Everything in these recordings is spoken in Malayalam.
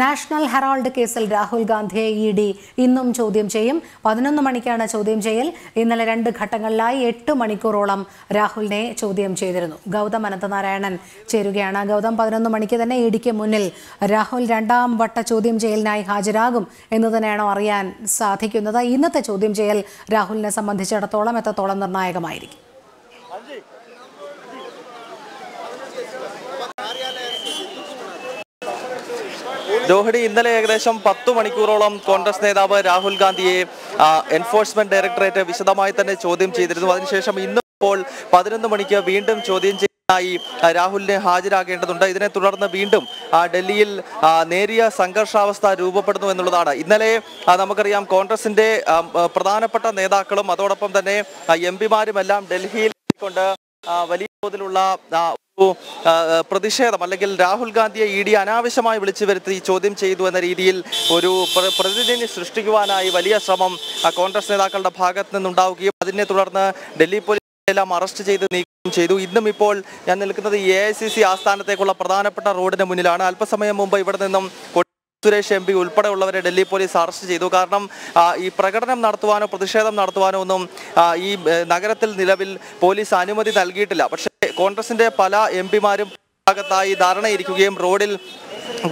നാഷണൽ ഹെറാൾഡ് കേസിൽ രാഹുൽ ഗാന്ധിയെ ഇ ഡി ഇന്നും ചോദ്യം ചെയ്യും. പതിനൊന്ന് മണിക്കാണ് ചോദ്യം ചെയ്യൽ. ഇന്നലെ രണ്ട് ഘട്ടങ്ങളിലായി എട്ട് മണിക്കൂറോളം രാഹുലിനെ ചോദ്യം ചെയ്തിരുന്നു. ഗൗതം അനന്തനാരായണൻ ചേരുകയാണ്. ഗൗതം പതിനൊന്ന് മണിക്ക് തന്നെ ഇ മുന്നിൽ രാഹുൽ രണ്ടാം വട്ട ചോദ്യം ചെയ്യലിനായി ഹാജരാകും എന്ന് തന്നെയാണോ അറിയാൻ സാധിക്കുന്നത്. ഇന്നത്തെ ചോദ്യം ചെയ്യൽ രാഹുലിനെ സംബന്ധിച്ചിടത്തോളം എത്രത്തോളം നിർണായകമായിരിക്കും? രോഹിണി ഇന്നലെ ഏകദേശം പത്തു മണിക്കൂറോളം കോൺഗ്രസ് നേതാവ് രാഹുൽ ഗാന്ധിയെ എൻഫോഴ്സ്മെന്റ് ഡയറക്ടറേറ്റ് വിശദമായി തന്നെ ചോദ്യം ചെയ്തിരുന്നു. അതിനുശേഷം ഇന്ന് ഇപ്പോൾ പതിനൊന്ന് മണിക്ക് വീണ്ടും ചോദ്യം ചെയ്യാനായി ആ, രാഹുലിനെ ഹാജരാകേണ്ടതുണ്ട്. ഇതിനെ തുടർന്ന് വീണ്ടും ഡൽഹിയിൽ നേരിയ സംഘർഷാവസ്ഥ രൂപപ്പെടുന്നു എന്നുള്ളതാണ്. ഇന്നലെ നമുക്കറിയാം കോൺഗ്രസിന്റെ പ്രധാനപ്പെട്ട നേതാക്കളും അതോടൊപ്പം തന്നെ എം പിമാരുമെല്ലാം ഡൽഹിയിൽ കൊണ്ട് വലിയ തോതിലുള്ള പ്രതിഷേധം അല്ലെങ്കിൽ രാഹുൽ ഗാന്ധിയെ ഇ ഡി അനാവശ്യമായി വിളിച്ചു വരുത്തി ചോദ്യം ചെയ്തു എന്ന രീതിയിൽ ഒരു പ്ര- പ്രതിനിധി സൃഷ്ടിക്കുവാനായി വലിയ ശ്രമം കോൺഗ്രസ് നേതാക്കളുടെ ഭാഗത്ത് നിന്നുണ്ടാവുകയും അതിനെ തുടർന്ന് ഡൽഹി പോലീസ് എല്ലാം അറസ്റ്റ് ചെയ്ത് നീക്കം ചെയ്തു. ഇന്നും ഇപ്പോൾ ഞാൻ നിൽക്കുന്നത് എ ഐ സി സി ആസ്ഥാനത്തേക്കുള്ള പ്രധാനപ്പെട്ട റോഡിന് മുന്നിലാണ്. അല്പസമയം മുമ്പ് ഇവിടെ നിന്നും സുരേഷ് എം പി ഉൾപ്പെടെയുള്ളവരെ ഡൽഹി പോലീസ് അറസ്റ്റ് ചെയ്തു. കാരണം ഈ പ്രകടനം നടത്തുവാനോ പ്രതിഷേധം നടത്തുവാനോ ഒന്നും ഈ നഗരത്തിൽ നിലവിൽ പോലീസ് അനുമതി നൽകിയിട്ടില്ല. പക്ഷേ കോൺഗ്രസിന്റെ പല എം പിമാരും ഭാഗത്തായി ധാരണയിരിക്കുകയും റോഡിൽ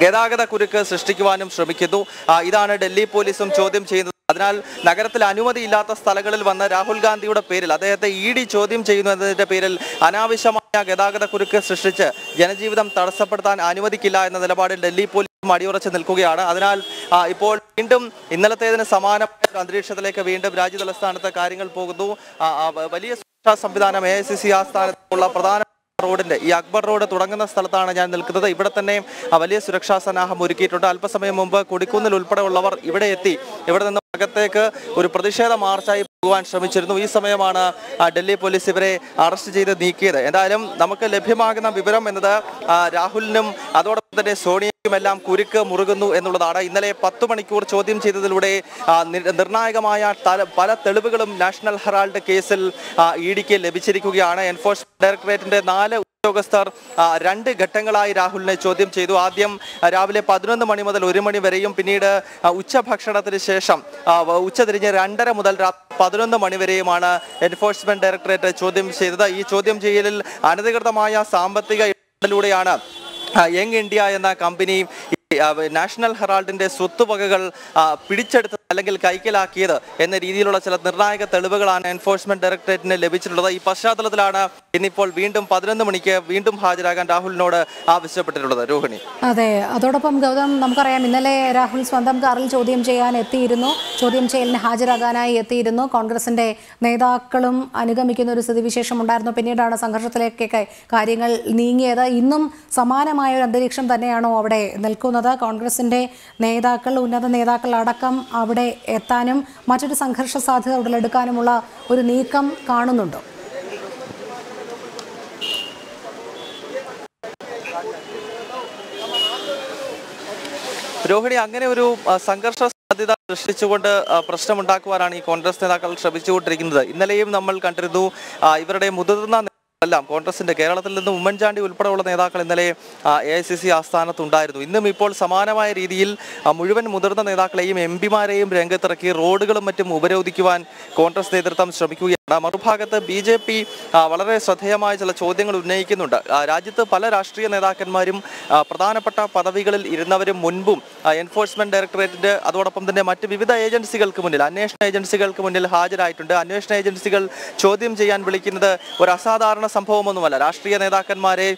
ഗതാഗത കുരുക്ക് സൃഷ്ടിക്കുവാനും ശ്രമിക്കുന്നു. ഇതാണ് ഡൽഹി പോലീസും ചോദ്യം ചെയ്യുന്നത്. അതിനാൽ നഗരത്തിൽ അനുമതിയില്ലാത്ത സ്ഥലങ്ങളിൽ വന്ന രാഹുൽ ഗാന്ധിയുടെ പേരിൽ അദ്ദേഹത്തെ ഇ ഡി ചോദ്യം ചെയ്യുന്നു എന്നതിന്റെ പേരിൽ അനാവശ്യമായ ഗതാഗത കുരുക്ക് സൃഷ്ടിച്ച് ജനജീവിതം തടസ്സപ്പെടുത്താൻ അനുവദിക്കില്ല എന്ന നിലപാടിൽ ഡൽഹി പോലീസും അടിയുറച്ച് നിൽക്കുകയാണ്. അതിനാൽ ഇപ്പോൾ വീണ്ടും ഇന്നലത്തേതിന് സമാനമായ അന്തരീക്ഷത്തിലേക്ക് വീണ്ടും രാജ്യതലസ്ഥാനത്ത് കാര്യങ്ങൾ പോകുന്നു. വലിയ സംവിധാനം എ ഐ സി സി ആസ്ഥാനത്തുള്ള പ്രധാന റോഡിന്റെ ഈ അക്ബർ റോഡ് തുടങ്ങുന്ന സ്ഥലത്താണ് ഞാൻ നിൽക്കുന്നത്. ഇവിടെ തന്നെ വലിയ സുരക്ഷാ സന്നാഹം ഒരുക്കിയിട്ടുണ്ട്. അല്പസമയം മുമ്പ് കൊടിക്കുന്നിൽ ഉൾപ്പെടെയുള്ളവർ ഇവിടെ എത്തി. ഇവിടെ നിന്ന് അകത്തേക്ക് ഒരു പ്രതിഷേധ മാർച്ചായി പോകുവാൻ ശ്രമിച്ചിരുന്നു. ഈ സമയമാണ് ഡൽഹി പോലീസ് ഇവരെ അറസ്റ്റ് ചെയ്ത് നീക്കിയത്. എന്തായാലും നമുക്ക് ലഭ്യമാകുന്ന വിവരം എന്നത് രാഹുലിനും അതോടൊപ്പം തന്നെ സോണിയയ്ക്കും എല്ലാം കുരുക്ക് മുറുകുന്നു എന്നുള്ളതാണ്. ഇന്നലെ പത്ത് മണിക്കൂർ ചോദ്യം ചെയ്തതിലൂടെ നിർണായകമായ പല തെളിവുകളും നാഷണൽ ഹെറാൾഡ് കേസിൽ ഇ ഡിക്ക് ലഭിച്ചിരിക്കുകയാണ്. എൻഫോഴ്സ്മെന്റ് ഡയറക്ടറേറ്റിന്റെ നാല് ഉദ്യോഗസ്ഥർ രണ്ട് ഘട്ടങ്ങളായി രാഹുലിനെ ചോദ്യം ചെയ്തു. ആദ്യം രാവിലെ പതിനൊന്ന് മണി മുതൽ ഒരു മണി വരെയും പിന്നീട് ഉച്ചഭക്ഷണത്തിന് ശേഷം ഉച്ചതിരിഞ്ഞ് രണ്ടര മുതൽ പതിനൊന്ന് മണി വരെയുമാണ് എൻഫോഴ്സ്മെന്റ് ഡയറക്ടറേറ്റ് ചോദ്യം ചെയ്തത്. ഈ ചോദ്യം ചെയ്യലിൽ അനധികൃതമായ സാമ്പത്തിക ആ, യങ് ഇന്ത്യ എന്ന കമ്പനിയും നാഷണൽ ഹെറാൾഡിന്റെ സ്വത്തുവകകൾ പിടിച്ചെടുത്ത അല്ലെങ്കിൽ കൈക്കലാക്കിയത് എന്ന രീതിയിലുള്ള ചില നിർണായക തെളിവുകളാണ് എൻഫോഴ്സ്മെന്റ് ഡയറക്ടറേറ്റിന് ലഭിച്ചിട്ടുള്ളത്. ഈ പശ്ചാത്തലത്തിലാണ് ഇന്നിപ്പോൾ വീണ്ടും പതിനൊന്ന് മണിക്ക് വീണ്ടും ഹാജരാകാൻ രാഹുലിനോട് ആവശ്യപ്പെട്ടിട്ടുള്ളത്. രോഹിണി. അതെ അതോടൊപ്പം ഗൗതം നമുക്കറിയാം ഇന്നലെ രാഹുൽ സ്വന്തം കാറിൽ ചോദ്യം ചെയ്യാൻ എത്തിയിരുന്നു. ചോദ്യം ചെയ്യലിന് ഹാജരാകാനായി എത്തിയിരുന്നു. കോൺഗ്രസിന്റെ നേതാക്കളും അനുഗമിക്കുന്ന ഒരു സ്ഥിതിവിശേഷം ഉണ്ടായിരുന്നു. പിന്നീടാണ് സംഘർഷത്തിലേക്കൊക്കെ കാര്യങ്ങൾ നീങ്ങിയത്. ഇന്നും സമാനമായ ഒരു അന്തരീക്ഷം തന്നെയാണോ അവിടെ നിൽക്കുന്നത്? കോൺഗ്രസിന്റെ നേതാക്കൾ ഉന്നത നേതാക്കൾ അടക്കം അവിടെ എത്താനും മറ്റൊരു സംഘർഷ സാധ്യത ഉടലെടുക്കാനുമുള്ള ഒരു നീക്കം കാണുന്നുണ്ടോ. രോഹിണി അങ്ങനെ ഒരു സംഘർഷ സാധ്യത സൃഷ്ടിച്ചുകൊണ്ട് പ്രശ്നമുണ്ടാക്കുവാനാണ് ഈ കോൺഗ്രസ് നേതാക്കൾ ശ്രമിച്ചുകൊണ്ടിരിക്കുന്നത്. ഇന്നലെയും നമ്മൾ കണ്ടിരുന്നു ഇവരുടെ മുതിർന്ന നേതാക്കളെല്ലാം കോൺഗ്രസിന്റെ കേരളത്തിൽ നിന്ന് ഉമ്മൻചാണ്ടി ഉൾപ്പെടെയുള്ള നേതാക്കൾ ഇന്നലെ എ ഐ സി സി ആസ്ഥാനത്തുണ്ടായിരുന്നു. ഇന്നും ഇപ്പോൾ സമാനമായ രീതിയിൽ മുഴുവൻ മുതിർന്ന നേതാക്കളെയും എം പിമാരെയും രംഗത്തിറക്കി റോഡുകളും മറ്റും ഉപരോധിക്കുവാൻ കോൺഗ്രസ് നേതൃത്വം ശ്രമിക്കുകയാണ്. മറുഭാഗത്ത് ബി ജെ പി വളരെ ശ്രദ്ധേയമായ ചില ചോദ്യങ്ങൾ ഉന്നയിക്കുന്നുണ്ട്. രാജ്യത്ത് പല രാഷ്ട്രീയ നേതാക്കന്മാരും പ്രധാനപ്പെട്ട പദവികളിൽ ഇരുന്നവരും മുൻപും എൻഫോഴ്സ്മെന്റ് ഡയറക്ടറേറ്റിന്റെ അതോടൊപ്പം തന്നെ മറ്റ് വിവിധ ഏജൻസികൾക്ക് മുന്നിൽ അന്വേഷണ ഏജൻസികൾക്ക് മുന്നിൽ ഹാജരായിട്ടുണ്ട്. അന്വേഷണ ഏജൻസികൾ ചോദ്യം ചെയ്യാൻ വിളിക്കുന്നത് ഒരു അസാധാരണ സംഭവമൊന്നുമല്ല. രാഷ്ട്രീയ നേതാക്കന്മാരെ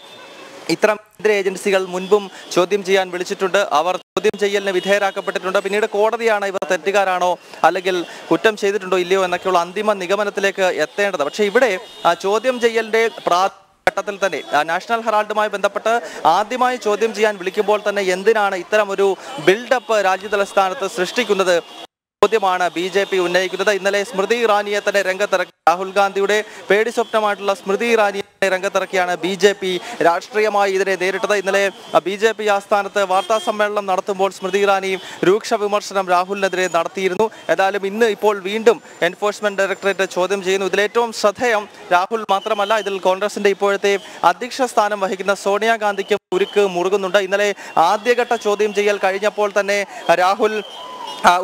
ഇത്തരം കേന്ദ്ര ഏജൻസികൾ മുൻപും ചോദ്യം ചെയ്യാൻ വിളിച്ചിട്ടുണ്ട്. അവർ ചോദ്യം ചെയ്യലിന് വിധേയരാക്കപ്പെട്ടിട്ടുണ്ട്. പിന്നീട് കോടതിയാണ് ഇവർ തെറ്റുകാരാണോ അല്ലെങ്കിൽ കുറ്റം ചെയ്തിട്ടുണ്ടോ ഇല്ലയോ എന്നൊക്കെയുള്ള അന്തിമ നിഗമനത്തിലേക്ക് എത്തേണ്ടത്. പക്ഷേ ഇവിടെ ചോദ്യം ചെയ്യലിന്റെ പ്രാ ഘട്ടത്തിൽ തന്നെ നാഷണൽ ഹെറാൾഡുമായി ബന്ധപ്പെട്ട് ആദ്യമായി ചോദ്യം ചെയ്യാൻ വിളിക്കുമ്പോൾ തന്നെ എന്തിനാണ് ഇത്തരം ഒരു ബിൽഡപ്പ് രാജ്യതലസ്ഥാനത്ത് സൃഷ്ടിക്കുന്നത് ചോദ്യമാണ് ബി ജെ പി ഉന്നയിക്കുന്നത്. ഇന്നലെ സ്മൃതി ഇറാനിയെ തന്നെ രംഗത്തിറക്കി. രാഹുൽ ഗാന്ധിയുടെ പേടി സ്വപ്നമായിട്ടുള്ള സ്മൃതി ഇറാനിയെ രംഗത്തിറക്കിയാണ് ബി ജെ പി രാഷ്ട്രീയമായി ഇതിനെ നേരിട്ടത്. ഇന്നലെ ബി ജെ പി ആസ്ഥാനത്ത് വാർത്താ സമ്മേളനം നടത്തുമ്പോൾ സ്മൃതി ഇറാനി രൂക്ഷ വിമർശനം രാഹുലിനെതിരെ നടത്തിയിരുന്നു. ഏതായാലും ഇന്ന് ഇപ്പോൾ വീണ്ടും എൻഫോഴ്സ്മെന്റ് ഡയറക്ടറേറ്റ് ചോദ്യം ചെയ്യുന്നു. ഇതിലേറ്റവും ശ്രദ്ധേയം രാഹുൽ മാത്രമല്ല ഇതിൽ കോൺഗ്രസിന്റെ ഇപ്പോഴത്തെ അധ്യക്ഷ സ്ഥാനം വഹിക്കുന്ന സോണിയാഗാന്ധിക്കും ഉരുക്ക് മുറുകുന്നുണ്ട്. ഇന്നലെ ആദ്യഘട്ട ചോദ്യം ചെയ്യൽ കഴിഞ്ഞപ്പോൾ തന്നെ രാഹുൽ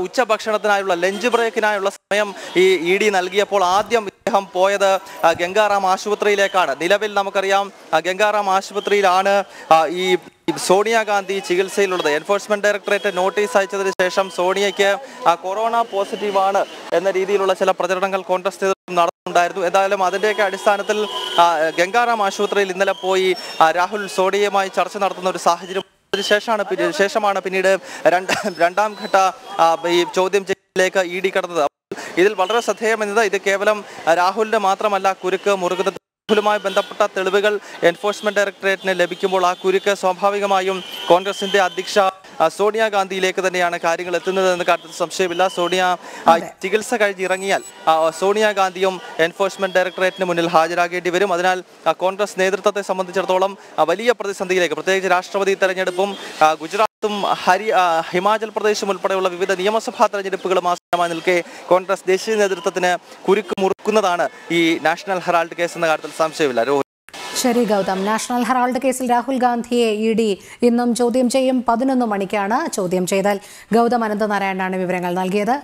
ഉച്ചഭക്ഷണത്തിനായുള്ള ലഞ്ച് ബ്രേക്കിനായുള്ള സമയം ഈ ഇ ഡി നൽകിയപ്പോൾ ആദ്യം ഇദ്ദേഹം പോയത് ഗംഗാറാം ആശുപത്രിയിലേക്കാണ്. നിലവിൽ നമുക്കറിയാം ഗംഗാറാം ആശുപത്രിയിലാണ് ഈ സോണിയാഗാന്ധി ചികിത്സയിലുള്ളത്. എൻഫോഴ്സ്മെന്റ് ഡയറക്ടറേറ്റ് നോട്ടീസ് അയച്ചതിന് ശേഷം സോണിയയ്ക്ക് കൊറോണ പോസിറ്റീവാണ് എന്ന രീതിയിലുള്ള ചില പ്രചരണങ്ങൾ കോൺഗ്രസ് നേതൃത്വം നടന്നുണ്ടായിരുന്നു എന്തായാലും അതിന്റെയൊക്കെ അടിസ്ഥാനത്തിൽ ഗംഗാറാം ആശുപത്രിയിൽ ഇന്നലെ പോയി രാഹുൽ സോണിയയുമായി ചർച്ച നടത്തുന്ന ഒരു സാഹചര്യം അതിനുശേഷമാണ് ശേഷമാണ് പിന്നീട് രണ്ട് ഘട്ട ഈ ചോദ്യം ചെയ്യലിലേക്ക് ഇ ഡി കടന്നത്. ഇതിൽ വളരെ ശ്രദ്ധേയമെന്നത് ഇത് കേവലം രാഹുലിന് മാത്രമല്ല കുരുക്ക് മുറുകുന്നത് രാഹുലുമായി ബന്ധപ്പെട്ട തെളിവുകൾ എൻഫോഴ്സ്മെന്റ് ഡയറക്ടറേറ്റിന് ലഭിക്കുമ്പോൾ ആ കുരുക്ക് സ്വാഭാവികമായും കോൺഗ്രസിന്റെ അധ്യക്ഷ സോണിയാഗാന്ധിയിലേക്ക് തന്നെയാണ് കാര്യങ്ങൾ എത്തുന്നത് എന്ന കാര്യത്തിൽ സംശയമില്ല. സോണിയ ചികിത്സ കഴിഞ്ഞ് ഇറങ്ങിയാൽ സോണിയാഗാന്ധിയും എൻഫോഴ്സ്മെന്റ് ഡയറക്ടറേറ്റിന് മുന്നിൽ ഹാജരാകേണ്ടി വരും. അതിനാൽ കോൺഗ്രസ് നേതൃത്വത്തെ സംബന്ധിച്ചിടത്തോളം വലിയ പ്രതിസന്ധിയിലേക്ക് പ്രത്യേകിച്ച് രാഷ്ട്രപതി തെരഞ്ഞെടുപ്പും ഗുജറാത്തും ഹരി ഹിമാചൽ പ്രദേശും ഉൾപ്പെടെയുള്ള വിവിധ നിയമസഭാ തെരഞ്ഞെടുപ്പുകളും ആസ്ഥാനമായി നിൽക്കെ കോൺഗ്രസ് ദേശീയ നേതൃത്വത്തിന് കുരുക്ക് മുറുക്കുന്നതാണ് ഈ നാഷണൽ ഹെറാൾഡ് കേസ് എന്ന കാര്യത്തിൽ സംശയമില്ല. രോഹിത് ശരി ഗൗതം. നാഷണൽ ഹെറാൾഡ് കേസിൽ രാഹുൽ ഗാന്ധിയെ ഇ ഡി ഇന്നും ചോദ്യം ചെയ്യും പതിനൊന്ന് മണിക്കാണ് ചോദ്യം ചെയ്താൽ ഗൗതം അനന്തനാരായണനാണ് വിവരങ്ങൾ നൽകിയത്.